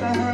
सकता है